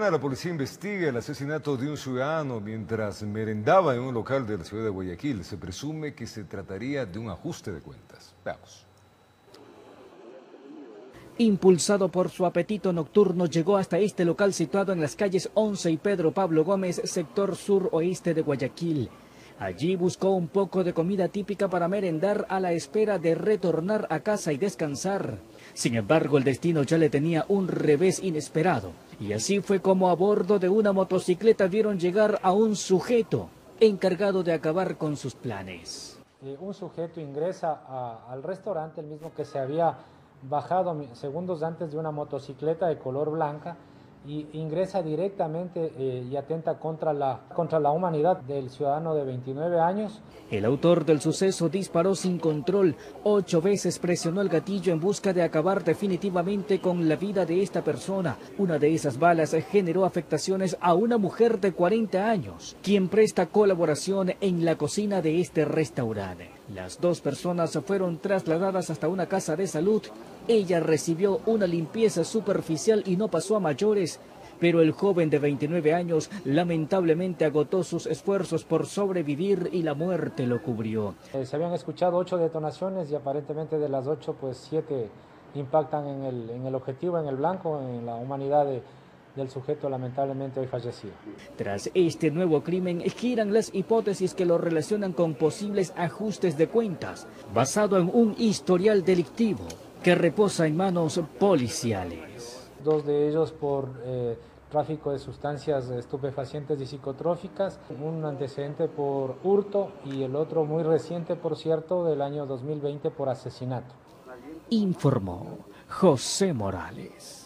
La policía investiga el asesinato de un ciudadano mientras merendaba en un local de la ciudad de Guayaquil. Se presume que se trataría de un ajuste de cuentas. Veamos. Impulsado por su apetito nocturno, llegó hasta este local situado en las calles 11 y Pedro Pablo Gómez, sector sur-oeste de Guayaquil. Allí buscó un poco de comida típica para merendar a la espera de retornar a casa y descansar. Sin embargo, el destino ya le tenía un revés inesperado. Y así fue como a bordo de una motocicleta vieron llegar a un sujeto encargado de acabar con sus planes. Eh, un sujeto ingresa al restaurante, el mismo que se había bajado segundos antes de una motocicleta de color blanca y ingresa directamente eh, y atenta contra la, contra la humanidad del ciudadano de 29 años. El autor del suceso disparó sin control, ocho veces presionó el gatillo en busca de acabar definitivamente con la vida de esta persona. Una de esas balas generó afectaciones a una mujer de 40 años, quien presta colaboración en la cocina de este restaurante. Las dos personas fueron trasladadas hasta una casa de salud ella recibió una limpieza superficial y no pasó a mayores, pero el joven de 29 años lamentablemente agotó sus esfuerzos por sobrevivir y la muerte lo cubrió. Eh, se habían escuchado ocho detonaciones y aparentemente de las ocho, pues siete impactan en el, en el objetivo, en el blanco, en la humanidad del sujeto lamentablemente hoy fallecido. Tras este nuevo crimen giran las hipótesis que lo relacionan con posibles ajustes de cuentas, basado en un historial delictivo que reposa en manos policiales. Dos de ellos por eh, tráfico de sustancias estupefacientes y psicotróficas, un antecedente por hurto y el otro muy reciente, por cierto, del año 2020 por asesinato. Informó José Morales.